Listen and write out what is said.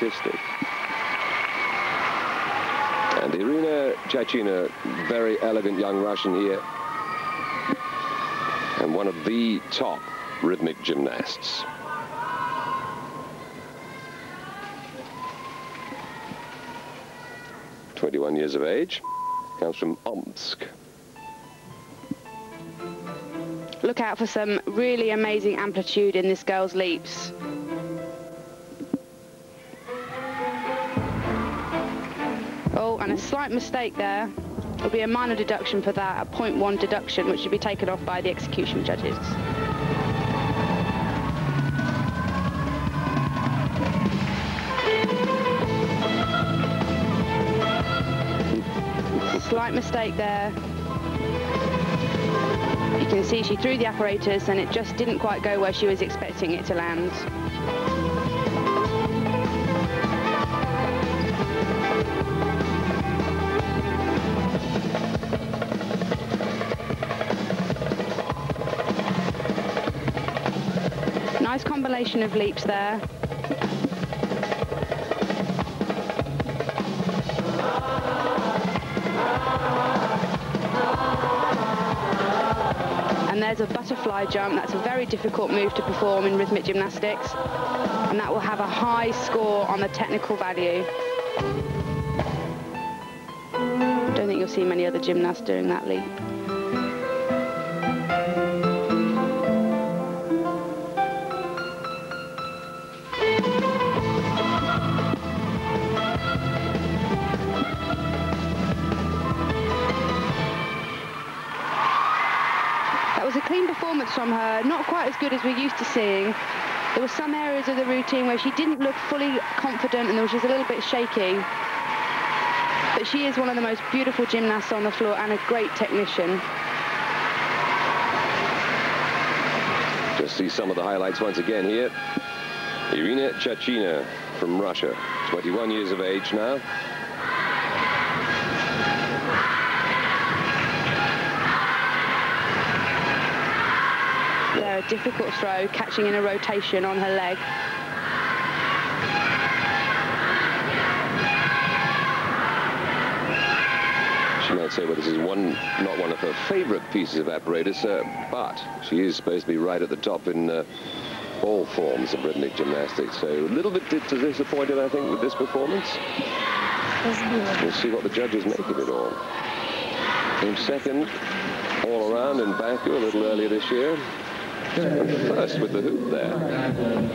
artistic. And Irina Tchachina, very elegant young Russian here. And one of the top rhythmic gymnasts. Twenty-one years of age, comes from Omsk. Look out for some really amazing amplitude in this girl's leaps. And a slight mistake there. There'll be a minor deduction for that, a 0.1 deduction, which should be taken off by the execution judges. Slight mistake there. You can see she threw the apparatus and it just didn't quite go where she was expecting it to land. Nice combination of leaps there. And there's a butterfly jump. That's a very difficult move to perform in rhythmic gymnastics. And that will have a high score on the technical value. I don't think you'll see many other gymnasts doing that leap. That was a clean performance from her, not quite as good as we're used to seeing. There were some areas of the routine where she didn't look fully confident and she was just a little bit shaky. But she is one of the most beautiful gymnasts on the floor and a great technician. Just see some of the highlights once again here. Irina Tchachina from Russia, 21 years of age now. A difficult throw, catching in a rotation on her leg. She might say, well, this is one, not one of her favorite pieces of apparatus, uh, but she is supposed to be right at the top in uh, all forms of rhythmic gymnastics. So a little bit disappointed, I think, with this performance. We'll see what the judges make of it all. In second, all around in Baku a little earlier this year. First with the hoop there.